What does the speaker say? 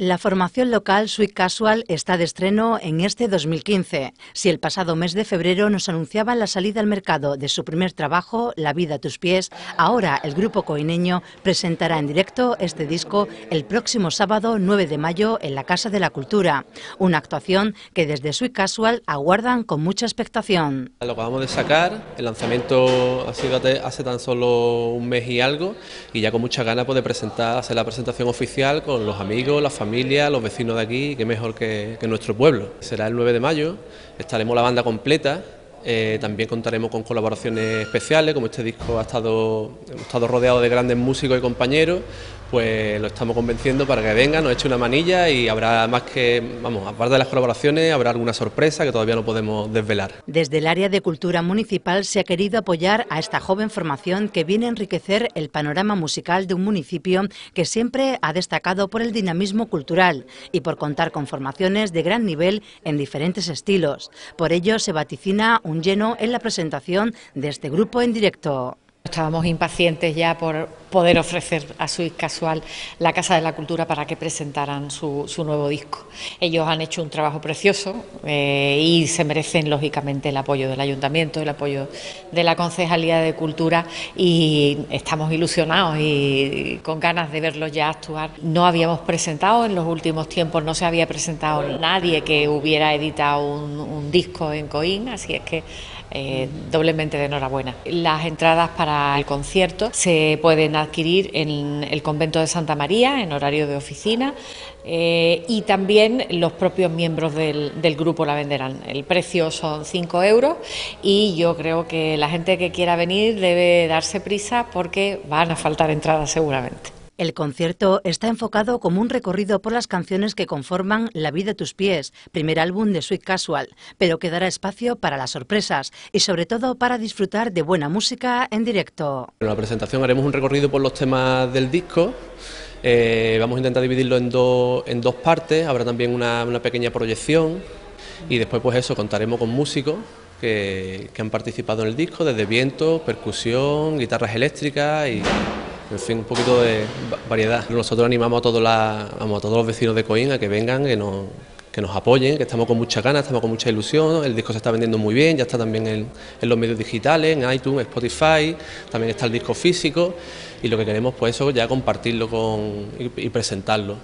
La formación local Sweet Casual está de estreno en este 2015. Si el pasado mes de febrero nos anunciaban la salida al mercado de su primer trabajo, La vida a tus pies, ahora el grupo coineño presentará en directo este disco el próximo sábado 9 de mayo en la Casa de la Cultura. Una actuación que desde Sweet Casual aguardan con mucha expectación. Lo acabamos de sacar, el lanzamiento ha sido hace tan solo un mes y algo y ya con mucha ganas pues, de presentar, hacer la presentación oficial con los amigos, la familia familia, los vecinos de aquí, que mejor que, que nuestro pueblo. Será el 9 de mayo, estaremos la banda completa eh, también contaremos con colaboraciones especiales, como este disco ha estado, hemos estado rodeado de grandes músicos y compañeros, pues lo estamos convenciendo para que venga, nos eche una manilla y habrá más que, vamos, aparte de las colaboraciones, habrá alguna sorpresa que todavía no podemos desvelar. Desde el área de cultura municipal se ha querido apoyar a esta joven formación que viene a enriquecer el panorama musical de un municipio que siempre ha destacado por el dinamismo cultural y por contar con formaciones de gran nivel en diferentes estilos. Por ello se vaticina un lleno en la presentación de este grupo en directo. Estábamos impacientes ya por poder ofrecer a Suiz Casual la Casa de la Cultura para que presentaran su, nuevo disco. Ellos han hecho un trabajo precioso eh, y se merecen lógicamente el apoyo del Ayuntamiento, el apoyo de la Concejalía de Cultura y estamos ilusionados y con ganas de verlos ya actuar. No habíamos presentado en los últimos tiempos, no se había presentado nadie que hubiera editado un, un disco en Coín, así es que eh, doblemente de enhorabuena. Las entradas para el concierto se pueden adquirir en el convento de Santa María en horario de oficina eh, y también los propios miembros del, del, grupo la venderán. El precio son 5 euros y yo creo que la gente que quiera venir debe darse prisa porque van a faltar entradas seguramente. El concierto está enfocado como un recorrido por las canciones que conforman La vida a tus pies, primer álbum de Sweet Casual, pero que dará espacio para las sorpresas y sobre todo para disfrutar de buena música en directo. En la presentación haremos un recorrido por los temas del disco. Eh, vamos a intentar dividirlo en, en dos partes, habrá también una, pequeña proyección y después pues eso, contaremos con músicos que, que han participado en el disco, desde viento, percusión, guitarras eléctricas y en fin, un poquito de variedad. Nosotros animamos a todos, a todos los vecinos de Coín a que vengan, que nos, apoyen, que estamos con mucha ganas, estamos con mucha ilusión, el disco se está vendiendo muy bien, ya está también en, los medios digitales, en iTunes, Spotify, también está el disco físico y lo que queremos pues eso ya compartirlo con, y, presentarlo.